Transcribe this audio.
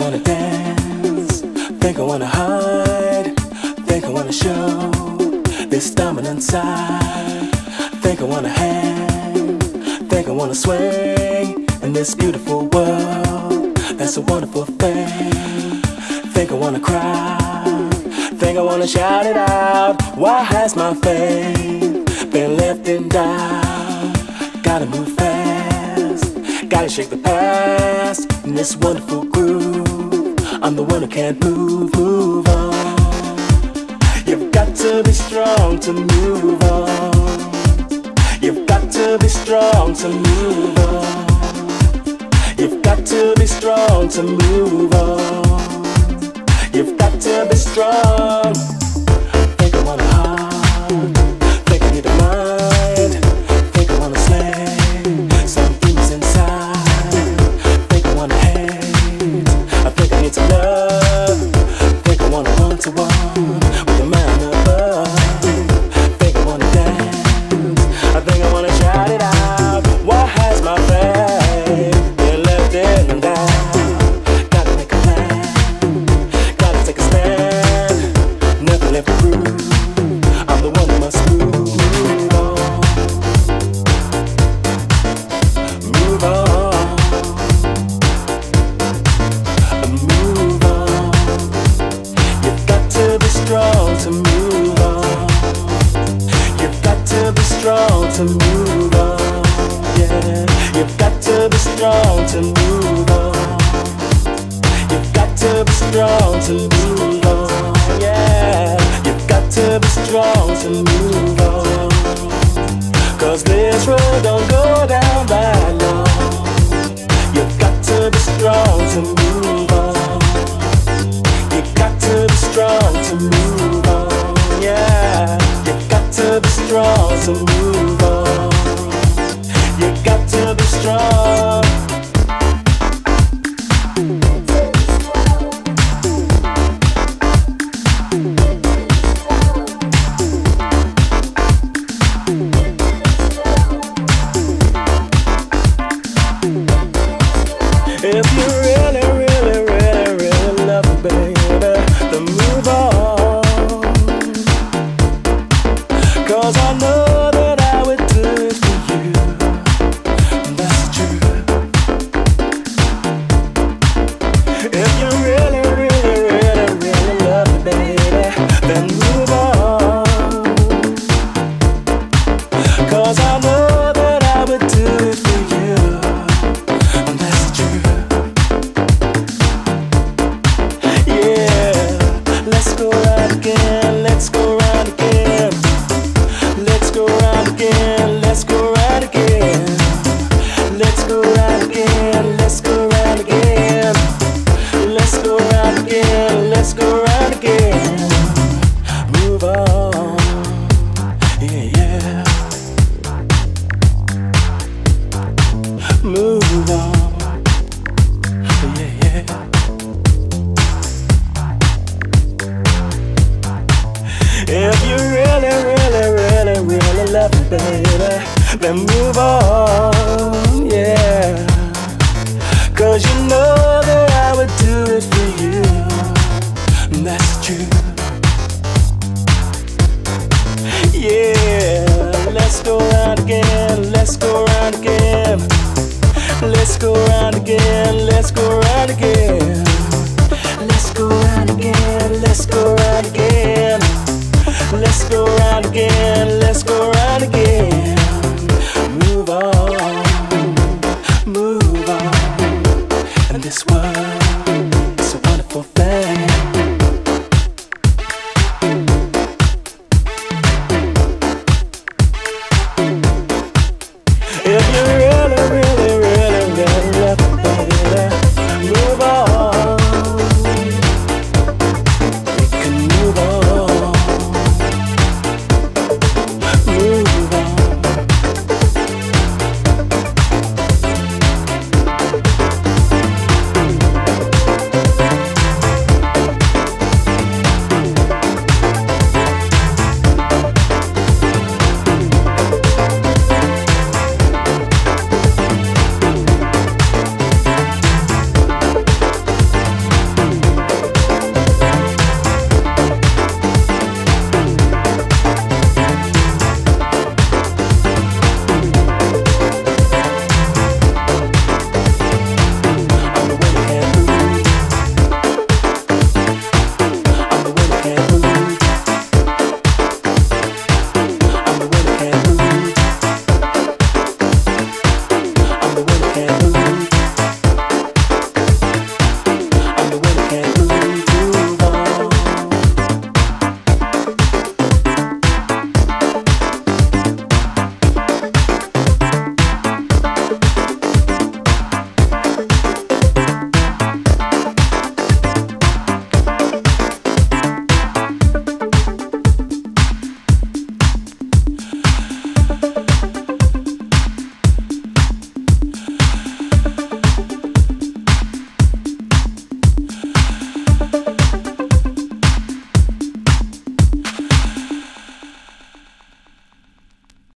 Think I wanna dance, think I wanna hide, think I wanna show this dominant side. Think I wanna hang, think I wanna swing in this beautiful world. That's a wonderful thing. Think I wanna cry, think I wanna shout it out. Why has my faith been left in doubt? Gotta move fast, gotta shake the past in this wonderful groove. I'm the one who can't move, move on. You've got to be strong to move on. You've got to be strong to move on. You've got to be strong to move on. You've got to be strong. Strong to move on. You gotta be strong to move on Yeah. You've got to be strong to move on. You've got to be strong to move on. Be strong to move on. Cause this road don't go down that long. Baby, then move on, yeah. Cause you know that I would do it for you. And that's true. Yeah, let's go round again, let's go round again. Let's go round